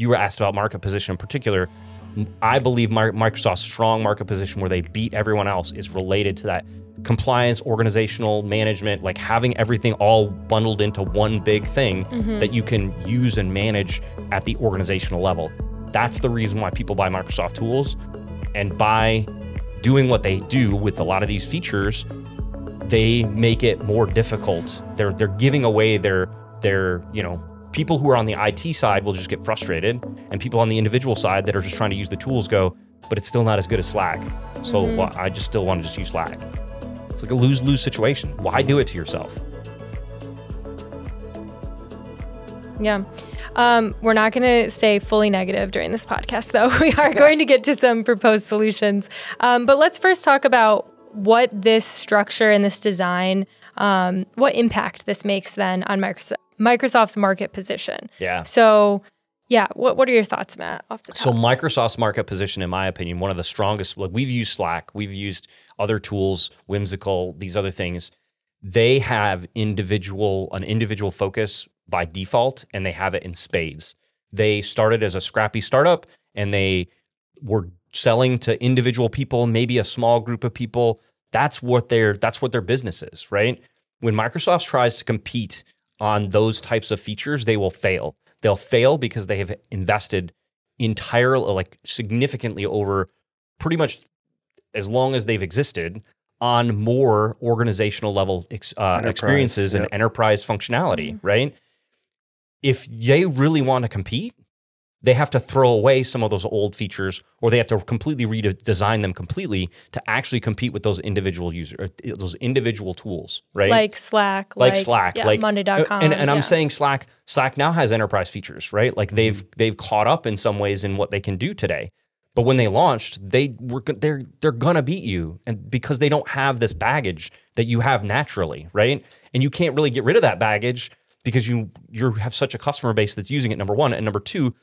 you were asked about market position in particular. I believe Microsoft's strong market position where they beat everyone else is related to that compliance, organizational management, like having everything all bundled into one big thing mm-hmm. that you can use and manage at the organizational level. That's the reason why people buy Microsoft tools. And by doing what they do with a lot of these features, they make it more difficult. They're they're giving away their their, you know, people who are on the IT side will just get frustrated and people on the individual side that are just trying to use the tools go, but it's still not as good as Slack. So mm-hmm. well, I just still want to just use Slack. It's like a lose-lose situation. Why do it to yourself? Yeah. Um, we're not going to stay fully negative during this podcast, though. We are going to get to some proposed solutions. Um, but let's first talk about what this structure and this design, um, what impact this makes then on Microsoft, Microsoft's market position. Yeah. So, yeah, what, what are your thoughts, Matt? Off the top? So Microsoft's market position, in my opinion, one of the strongest. Like we've used Slack, we've used other tools, Whimsical, these other things. They have individual an individual focus by default, and they have it in spades. They started as a scrappy startup, and they were selling to individual people, maybe a small group of people. That's what their that's what their business is, right? When Microsoft tries to compete on those types of features, they will fail. They'll fail because they have invested entirely, like significantly over pretty much as long as they've existed on more organizational level ex, uh, experiences yep. and enterprise functionality, mm-hmm. right? If they really want to compete, they have to throw away some of those old features or they have to completely redesign them completely to actually compete with those individual users those individual tools right? Like slack like, like slack yeah, like monday.com and, and yeah. i'm saying slack slack now has enterprise features right? Like they've mm-hmm. they've caught up in some ways in what they can do today. But when they launched they were they're they're gonna beat you and because they don't have this baggage that you have naturally right? And you can't really get rid of that baggage because you you have such a customer base that's using it number one. And number two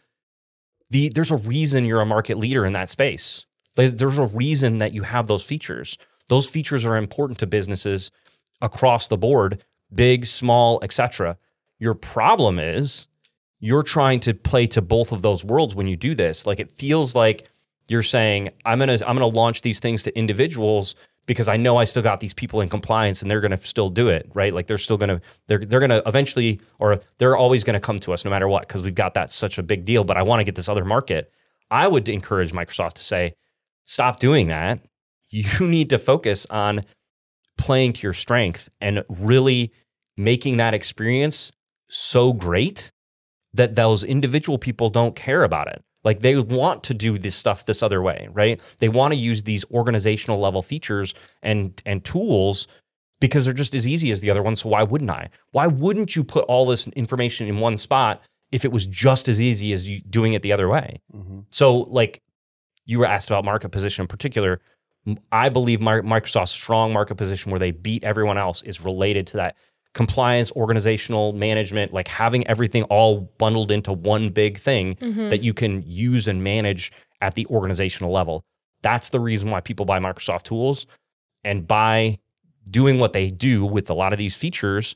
the there's a reason you're a market leader in that space. There's a reason that you have those features. Those features are important to businesses across the board, big, small, etc. Your problem is you're trying to play to both of those worlds when you do this. Like it feels like you're saying I'm going to I'm going to launch these things to individuals because I know I still got these people in compliance and they're going to still do it, right? Like they're still going to they're they're going to eventually or they're always going to come to us no matter what because we've got that such a big deal, but I want to get this other market. I would encourage Microsoft to say stop doing that. You need to focus on playing to your strength and really making that experience so great that those individual people don't care about it. Like they want to do this stuff this other way, right? They want to use these organizational level features and and tools because they're just as easy as the other ones. So why wouldn't I? Why wouldn't you put all this information in one spot if it was just as easy as you doing it the other way? Mm-hmm. So like you were asked about market position in particular. I believe Microsoft's strong market position where they beat everyone else is related to that compliance, organizational management, like having everything all bundled into one big thing mm-hmm. that you can use and manage at the organizational level. That's the reason why people buy Microsoft tools. And by doing what they do with a lot of these features,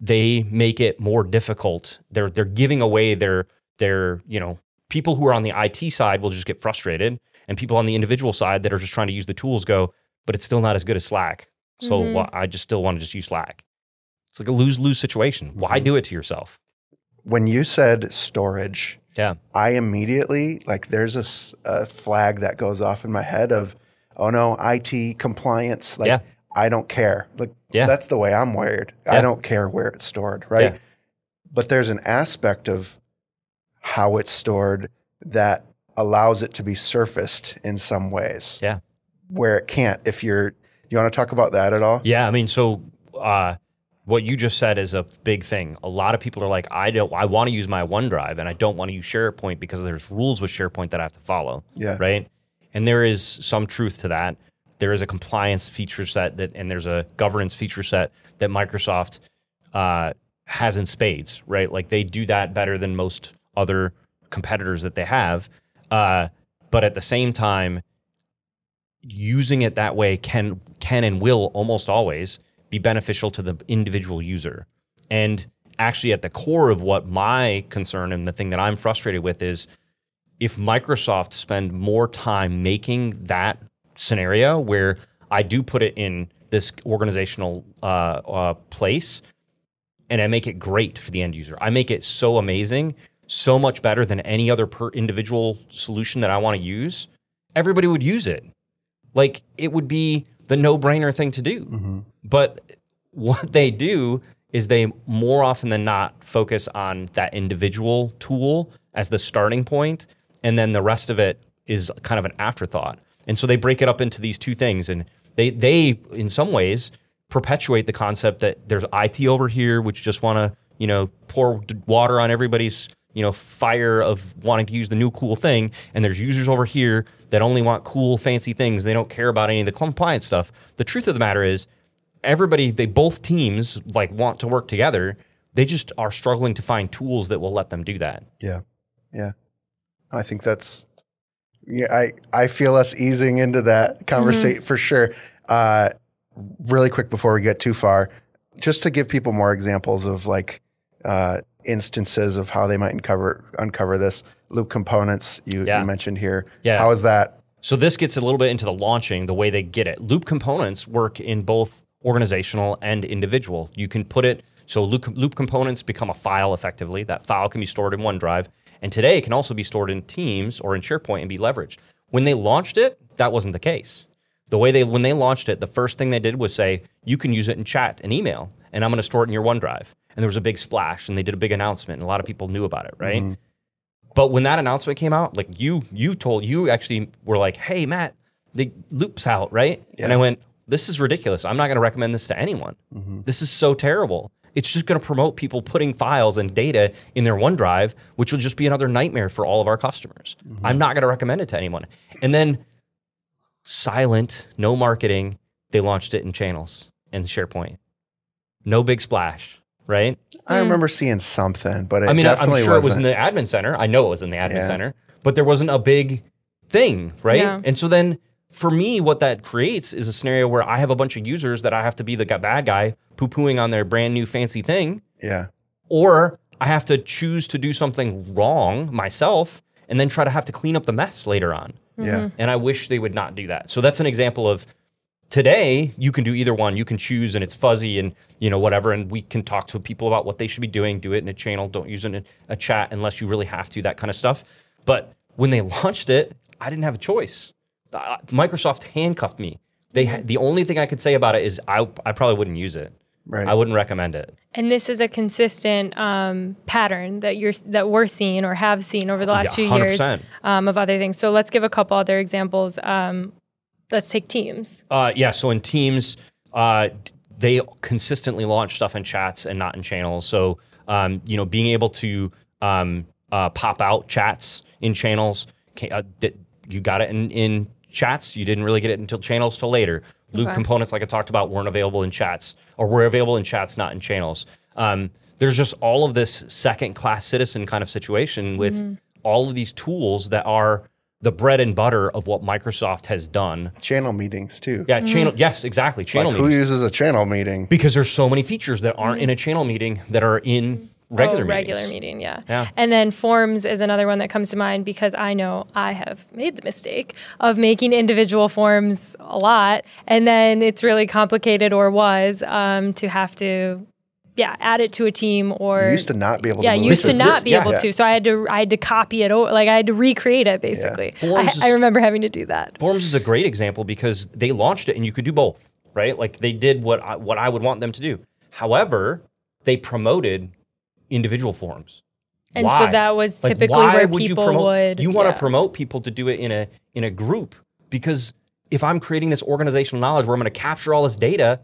they make it more difficult. They're they're giving away their their, you know, people who are on the IT side will just get frustrated and people on the individual side that are just trying to use the tools go, but it's still not as good as Slack. So mm-hmm. well, I just still want to just use Slack. It's like a lose lose situation. Why mm-hmm. do it to yourself? When you said storage, yeah, I immediately like there's a, a flag that goes off in my head of, oh no, IT compliance. Like, yeah. I don't care. Like, yeah. that's the way I'm wired. Yeah. I don't care where it's stored, right? Yeah. But there's an aspect of how it's stored that allows it to be surfaced in some ways. Yeah. Where it can't. If you're, you want to talk about that at all? Yeah. I mean, so uh, what you just said is a big thing. A lot of people are like, I don't, I want to use my OneDrive and I don't want to use SharePoint because there's rules with SharePoint that I have to follow. Yeah. Right. And there is some truth to that. There is a compliance feature set that, and there's a governance feature set that Microsoft uh, has in spades. Right. Like they do that better than most other competitors that they have. Uh, but at the same time, using it that way can can and will almost always be beneficial to the individual user. And actually at the core of what my concern and the thing that I'm frustrated with is if Microsoft spend more time making that scenario where I do put it in this organizational uh, uh, place and I make it great for the end user. I make it so amazing, so much better than any other per individual solution that I want to use. Everybody would use it. Like it would be the no-brainer thing to do. Mm-hmm. But what they do is they more often than not focus on that individual tool as the starting point, and then the rest of it is kind of an afterthought. And so they break it up into these two things, and they they in some ways perpetuate the concept that there's IT over here, which just want to you know pour water on everybody's you know fire of wanting to use the new cool thing, and there's users over here that only want cool fancy things. They don't care about any of the compliance stuff. The truth of the matter is, everybody they both teams like want to work together. They just are struggling to find tools that will let them do that. Yeah. Yeah. I think that's yeah, I I feel us easing into that conversation for sure. Uh really quick before we get too far, just to give people more examples of like uh instances of how they might uncover uncover this. Loop components you, Yeah. you mentioned here. Yeah. How is that? So this gets a little bit into the launching, the way they get it. Loop components work in both organizational and individual. You can put it so loop, loop components become a file effectively. That file can be stored in OneDrive, and today it can also be stored in Teams or in SharePoint and be leveraged. When they launched it, that wasn't the case. The way they when they launched it, the first thing they did was say you can use it in chat and email, and I'm going to store it in your OneDrive. And there was a big splash, and they did a big announcement, and a lot of people knew about it, right? Mm-hmm. But when that announcement came out, like you you told you actually were like, "Hey Matt, the loop's out, right?" And I went, "This is ridiculous. I'm not going to recommend this to anyone. Mm-hmm. This is so terrible. It's just going to promote people putting files and data in their OneDrive, which will just be another nightmare for all of our customers. Mm-hmm. I'm not going to recommend it to anyone." And then silent, no marketing, they launched it in channels and SharePoint. No big splash, right? I remember seeing something, but it I mean, I- I'm definitely sure it was wasn't. in the admin center. I know it was in the admin Yeah. center, but there wasn't a big thing, right? Yeah. And so then for me, what that creates is a scenario where I have a bunch of users that I have to be the gu- bad guy poo pooing on their brand new fancy thing, yeah. or I have to choose to do something wrong myself and then try to have to clean up the mess later on. Yeah. Mm-hmm. And I wish they would not do that. So that's an example of today you can do either one. You can choose and it's fuzzy and you know whatever and we can talk to people about what they should be doing, do it in a channel, don't use it in a chat unless you really have to, that kind of stuff. But when they launched it, I didn't have a choice. Uh, Microsoft handcuffed me. They ha- the only thing I could say about it is I I probably wouldn't use it. Right. I wouldn't recommend it. And this is a consistent um, pattern that you're that we're seeing or have seen over the last Yeah, few years 100%. um, of other things. So let's give a couple other examples. Um, let's take Teams. Uh, yeah. So in Teams, uh, they consistently launch stuff in chats and not in channels. So um, you know, being able to um, uh, pop out chats in channels, uh, you got it in, in chats. You didn't really get it until channels till later. Loop Okay. components, like I talked about, weren't available in chats, or were available in chats, not in channels. Um, there's just all of this second class citizen kind of situation with all of these tools that are the bread and butter of what Microsoft has done Channel meetings too. yeah, channel. Yes, exactly. Channel Like, who meetings. uses a channel meeting? because there's so many features that aren't in a channel meeting that are in regular oh, regular meetings. meeting, yeah. Yeah. And then Forms is another one that comes to mind because I know I have made the mistake of making individual forms a lot, and then it's really complicated or was um, to have to, yeah, add it to a team or You used to not be able yeah, to move used This to is- not this- be yeah. able Yeah. to. So I had to I had to copy it, o- like I had to recreate it basically. I, Forms I is- remember having to do that. Forms is a great example because they launched it and you could do both, right? Like they did what I, what I would want them to do. However, they promoted individual forms. And so that was Like, typically why where would you people promote, would. You want to promote people to do it in a in a group because if I'm creating this organizational knowledge where I'm going to capture all this data, obvi-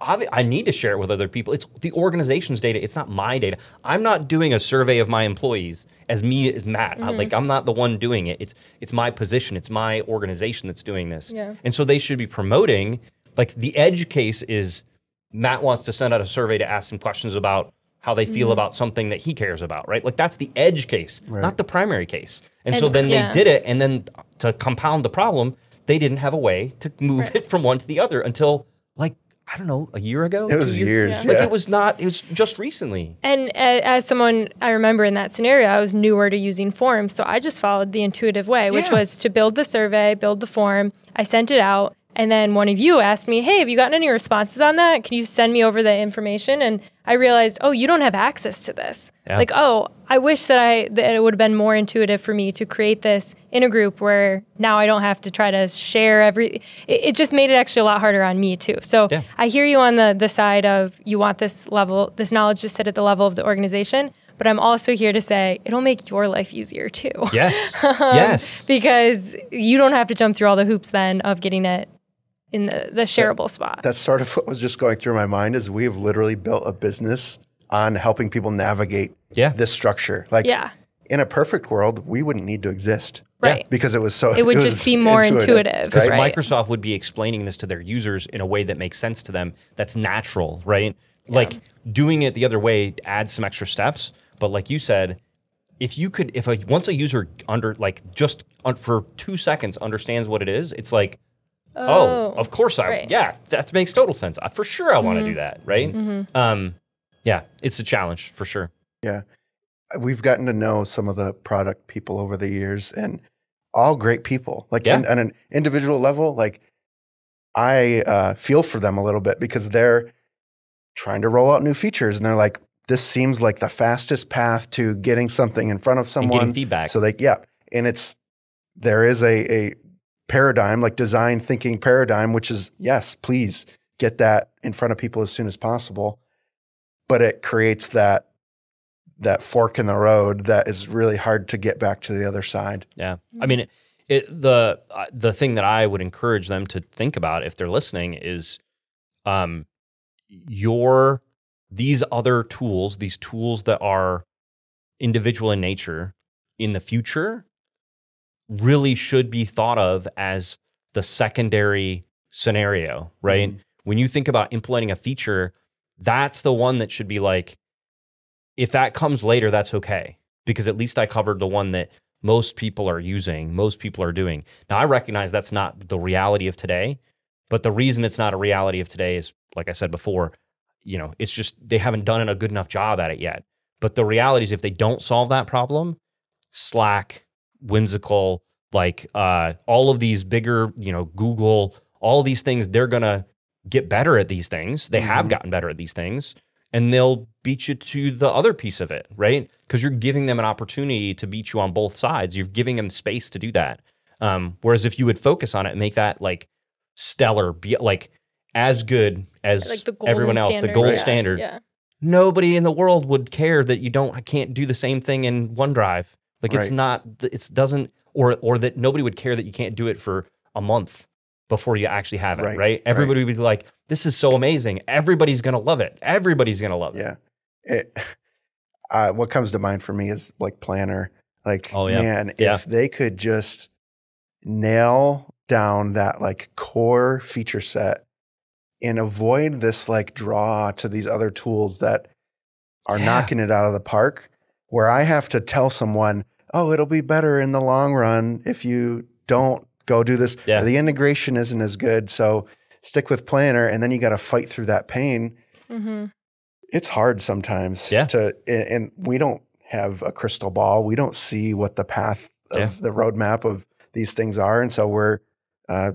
I need to share it with other people. It's the organization's data. It's not my data. I'm not doing a survey of my employees as me as Matt. I- like mm-hmm. I'm not the one doing it. It's it's my position. It's my organization that's doing this. Yeah. And so they should be promoting. Like the edge case is Matt wants to send out a survey to ask some questions about how they feel mm-hmm. about something that he cares about, right? Like that's the edge case, not the primary case. And, so then yeah. they did it, and then to compound the problem, they didn't have a way to move it from one to the other until like I don't know, a year ago. It was two years. Like Yeah. it was not. It was just recently. And a- as someone I remember in that scenario, I was newer to using forms, so I just followed the intuitive way, which Yeah. was to build the survey, build the form. I sent it out, and then one of you asked me, "Hey, have you gotten any responses on that? Can you send me over the information?" And I realized, "Oh, you don't have access to this." Yeah. Like, "Oh, I wish that I that it would have been more intuitive for me to create this in a group where now I don't have to try to share every it, it just made it actually a lot harder on me too." So, Yeah. I hear you on the the side of you want this level, this knowledge to sit at the level of the organization, but I'm also here to say it'll make your life easier too. Yes. Um, yes. because you don't have to jump through all the hoops then of getting it in the, the shareable spot. That's sort of what was just going through my mind is we have literally built a business on helping people navigate Yeah. this structure. Like yeah. in a perfect world, we wouldn't need to exist Right. because it was so It would was just be more intuitive, Because right? Microsoft would be explaining this to their users in a way that makes sense to them. That's natural, right? Like doing it the other way adds some extra steps. But like you said, if you could, if a once a user under like just un, for two seconds understands what it is, it's like, oh, of course I, right. Mm-hmm. yeah, that makes total sense. I, for sure, I want to do that, right? Um, yeah, it's a challenge for sure. Yeah. We've gotten to know some of the product people over the years and all great people. Like Yeah. in- on an individual level, like I uh, feel for them a little bit because they're trying to roll out new features and they're like, this seems like the fastest path to getting something in front of And someone. getting feedback. So they, yeah. And it's, there is a, a paradigm, like design thinking paradigm, which is yes, please get that in front of people as soon as possible. But it creates that that fork in the road that is really hard to get back to the other side. Yeah, I mean, it, it, the uh, the thing that I would encourage them to think about if they're listening is, um, your these other tools, these tools that are individual in nature, in the future, really should be thought of as the secondary scenario, right? Mm-hmm. When you think about implementing a feature, that's the one that should be like, if that comes later, that's okay because at least I covered the one that most people are using, most people are doing. Now, I recognize that's not the reality of today, but the reason it's not a reality of today is, like I said before, you know, it's just they haven't done a good enough job at it yet. But the reality is, if they don't solve that problem, Slack, Whimsical, like uh, all of these bigger, you know, Google, all these things, they're gonna get better at these things. They have Mhm. gotten better at these things, and they'll beat you to the other piece of it, right? Because you're giving them an opportunity to beat you on both sides. You're giving them space to do that. Um, whereas if you would focus on it and make that like stellar, be like as good as Like everyone else, the gold standard, Yeah. nobody in the world would care that you don't can't do the same thing in OneDrive. Like it's Right. not it doesn't or or that nobody would care that you can't do it for a month before you actually have it, right? Right, right. Everybody would be like, "This is so amazing. Everybody's going to love it. Everybody's going to love it." Yeah. It, uh, what comes to mind for me is like Planner. Like, Oh, yeah. man, Yeah. if they could just nail down that like core feature set and avoid this like draw to these other tools that are Yeah. knocking it out of the park, where I have to tell someone, oh, it'll be better in the long run if you don't go do this. Yeah. The integration isn't as good. So stick with Planner. And then you got to fight through that pain hmm it's hard sometimes Yeah. to and and we don't have a crystal ball we don't see what the path of Yeah. the roadmap of these things are and so we're uh,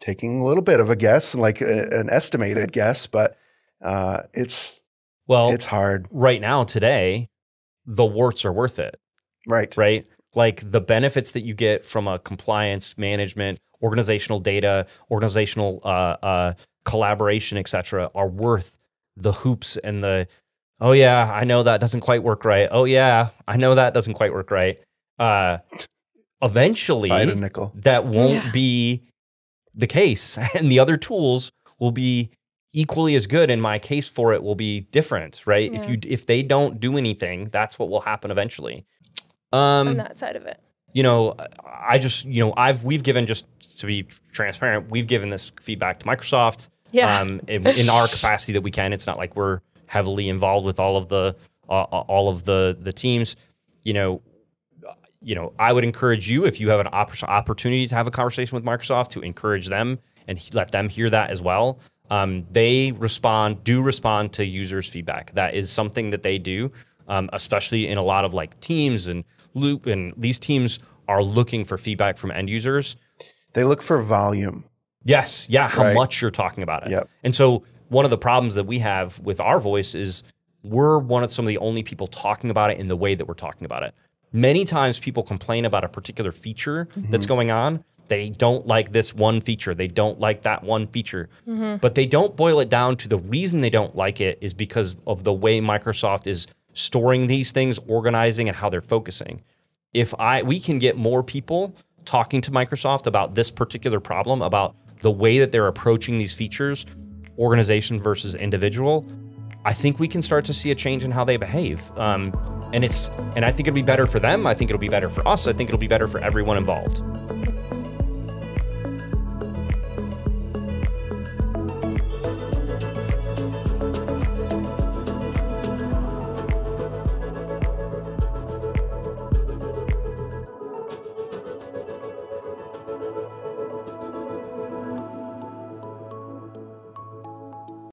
taking a little bit of a guess like a, an estimated guess but uh, it's Well, it's hard right now today, the warts are worth it. right right? Like the benefits that you get from a compliance management, organizational data, organizational uh, uh, collaboration, et cetera, are worth the hoops and the, oh yeah, I know that doesn't quite work right. Oh yeah, I know that doesn't quite work right. Uh, eventually, nickel that won't Yeah. be the case, and the other tools will be equally as good and my case for it will be different right if you if they don't do anything that's what will happen eventually on um that side of it. you know i just you know i've we've given just to be transparent we've given this feedback to microsoft Yeah. um in, in our capacity that we can it's not like we're heavily involved with all of the uh, all of the the teams you know you know i would encourage you if you have an opp- opportunity to have a conversation with microsoft to encourage them and let them hear that as well. Um, they respond, do respond to users' feedback. That is something that they do, um, especially in a lot of like teams and loop. And these teams are looking for feedback from end users. They look for volume. Yes, yeah, how Right. much you're talking about it. Yep. And so one of the problems that we have with our voice is we're one of some of the only people talking about it in the way that we're talking about it. Many times people complain about a particular feature that's going on. They don't like this one feature. They don't like that one feature. But they don't boil it down to the reason they don't like it is because of the way Microsoft is storing these things, organizing, and how they're focusing if I we can get more people talking to Microsoft about this particular problem, about the way that they're approaching these features, organization versus individual, I think we can start to see a change in how they behave. Um, and it's and I think it'll be better for them. I think it'll be better for us. I think it'll be better for everyone involved.